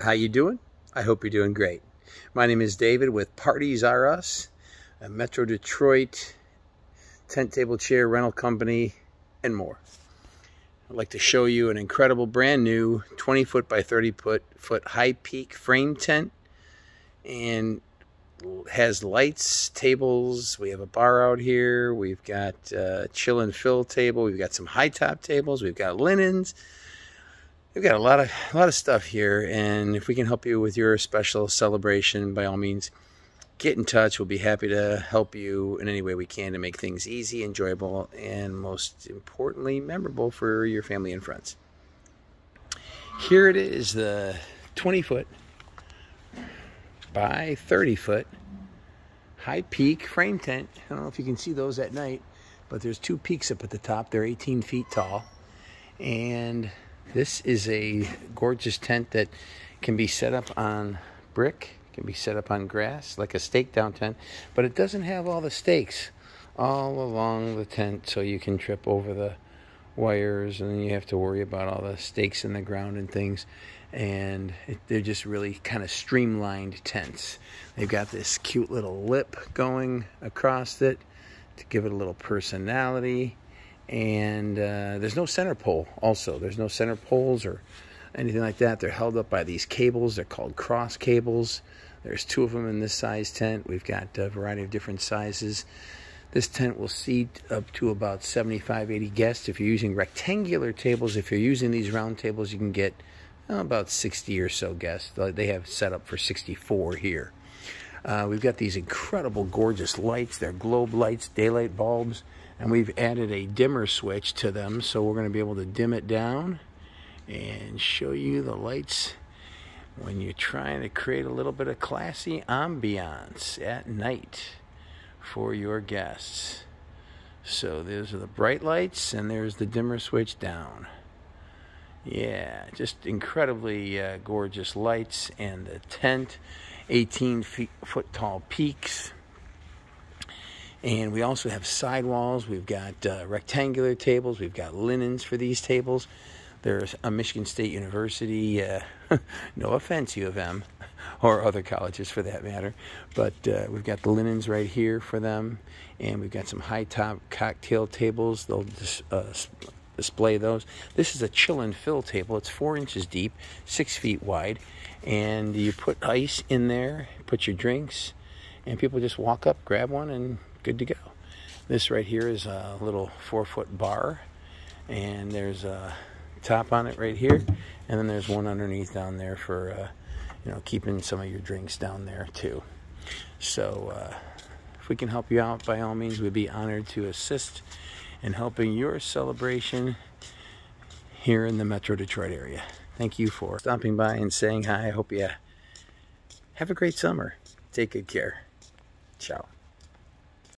How you doing? I hope you're doing great. My name is David with Parties R Us, a Metro Detroit tent table chair rental company, and more. I'd like to show you an incredible brand new 20 foot by 30 foot, foot high peak frame tent and has lights, tables. We have a bar out here. We've got a chill and fill table. We've got some high top tables. We've got linens. We've got a lot of a lot of stuff here, and if we can help you with your special celebration, by all means, get in touch. We'll be happy to help you in any way we can to make things easy, enjoyable, and most importantly, memorable for your family and friends. Here it is, the 20 foot by 30 foot high peak frame tent. I don't know if you can see those at night, but there's two peaks up at the top. They're 18 feet tall. And this is a gorgeous tent that can be set up on brick, can be set up on grass, like a stake down tent, but it doesn't have all the stakes all along the tent so you can trip over the wires and you have to worry about all the stakes in the ground and things and it, they're just really kind of streamlined tents. They've got this cute little lip going across it to give it a little personality and uh, there's no center pole also there's no center poles or anything like that they're held up by these cables they're called cross cables there's two of them in this size tent we've got a variety of different sizes this tent will seat up to about 75, 80 guests. If you're using rectangular tables, if you're using these round tables, you can get oh, about 60 or so guests. They have set up for 64 here. Uh, we've got these incredible, gorgeous lights. They're globe lights, daylight bulbs, and we've added a dimmer switch to them, so we're going to be able to dim it down and show you the lights when you're trying to create a little bit of classy ambiance at night for your guests. So those are the bright lights and there's the dimmer switch down. Yeah, just incredibly uh, gorgeous lights and the tent, 18 feet, foot tall peaks. And we also have sidewalls. We've got uh, rectangular tables. We've got linens for these tables. There's a Michigan State University, uh, no offense, U of M, or other colleges for that matter, but uh, we've got the linens right here for them, and we've got some high top cocktail tables. They'll dis uh, display those. This is a chill and fill table. It's four inches deep, six feet wide, and you put ice in there, put your drinks, and people just walk up, grab one, and good to go. This right here is a little four foot bar, and there's a top on it right here, and then there's one underneath down there for uh, you know keeping some of your drinks down there too. So uh, if we can help you out, by all means, we'd be honored to assist in helping your celebration here in the Metro Detroit area. Thank you for stopping by and saying hi. I hope you have a great summer. Take good care. Ciao.